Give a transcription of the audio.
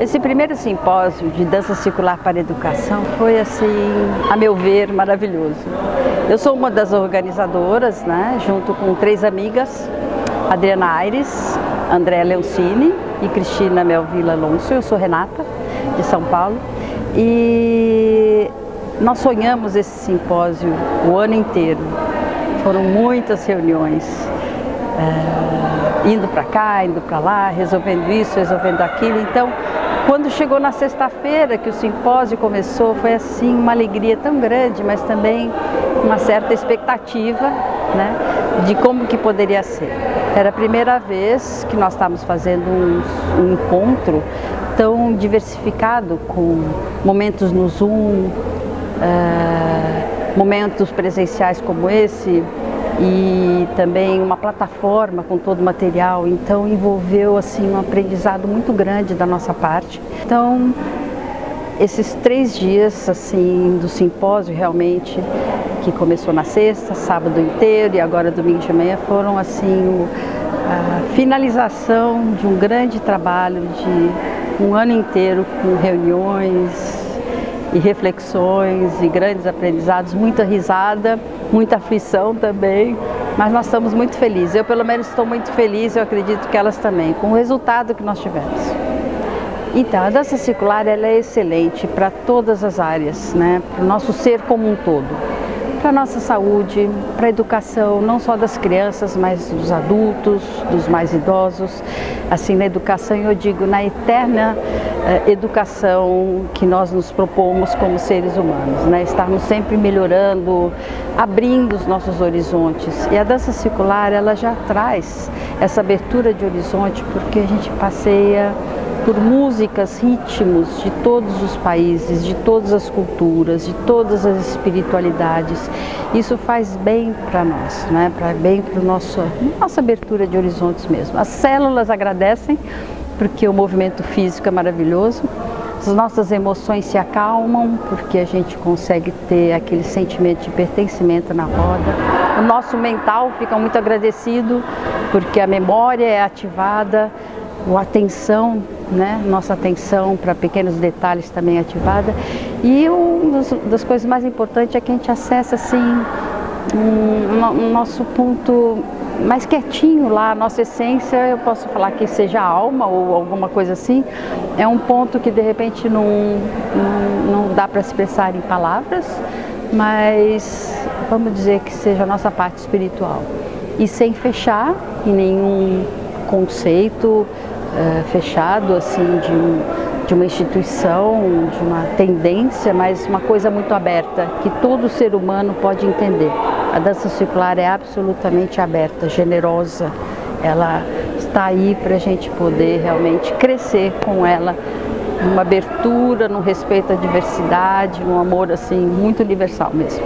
Esse primeiro simpósio de dança circular para educação foi assim, a meu ver, maravilhoso. Eu sou uma das organizadoras, né, junto com três amigas, Adriana Aires, André Leoncini e Cristina Melvila Alonso. Eu sou Renata, de São Paulo. E nós sonhamos esse simpósio o ano inteiro. Foram muitas reuniões. É, indo para cá, indo para lá, resolvendo isso, resolvendo aquilo. Então, quando chegou na sexta-feira que o simpósio começou, foi assim uma alegria tão grande, mas também uma certa expectativa né, de como que poderia ser. Era a primeira vez que nós estávamos fazendo um, um encontro tão diversificado, com momentos no Zoom, uh, momentos presenciais como esse, e também uma plataforma com todo o material, então envolveu assim um aprendizado muito grande da nossa parte. Então esses três dias assim do simpósio realmente que começou na sexta, sábado inteiro e agora domingo de manhã foram assim a finalização de um grande trabalho de um ano inteiro com reuniões, e reflexões e grandes aprendizados, muita risada, muita aflição também, mas nós estamos muito felizes. Eu, pelo menos, estou muito feliz, eu acredito que elas também, com o resultado que nós tivemos. Então, a dança circular ela é excelente para todas as áreas, né? para o nosso ser como um todo para a nossa saúde, para a educação, não só das crianças, mas dos adultos, dos mais idosos. Assim, na educação, eu digo, na eterna educação que nós nos propomos como seres humanos, né? estarmos sempre melhorando, abrindo os nossos horizontes. E a dança circular, ela já traz essa abertura de horizonte, porque a gente passeia por músicas, ritmos de todos os países, de todas as culturas, de todas as espiritualidades. Isso faz bem para nós, né? para bem para nossa nossa abertura de horizontes mesmo. As células agradecem porque o movimento físico é maravilhoso. As nossas emoções se acalmam porque a gente consegue ter aquele sentimento de pertencimento na roda. O nosso mental fica muito agradecido porque a memória é ativada, a atenção né? Nossa atenção para pequenos detalhes também ativada. E uma das coisas mais importantes é que a gente acessa assim um, um nosso ponto mais quietinho lá, a nossa essência, eu posso falar que seja alma ou alguma coisa assim, é um ponto que de repente não, não, não dá para expressar em palavras, mas vamos dizer que seja a nossa parte espiritual. E sem fechar em nenhum conceito, é, fechado assim de, um, de uma instituição, de uma tendência, mas uma coisa muito aberta que todo ser humano pode entender. A dança circular é absolutamente aberta, generosa. Ela está aí para a gente poder realmente crescer com ela, numa abertura, no respeito à diversidade, num amor assim muito universal mesmo.